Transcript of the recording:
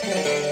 Hey.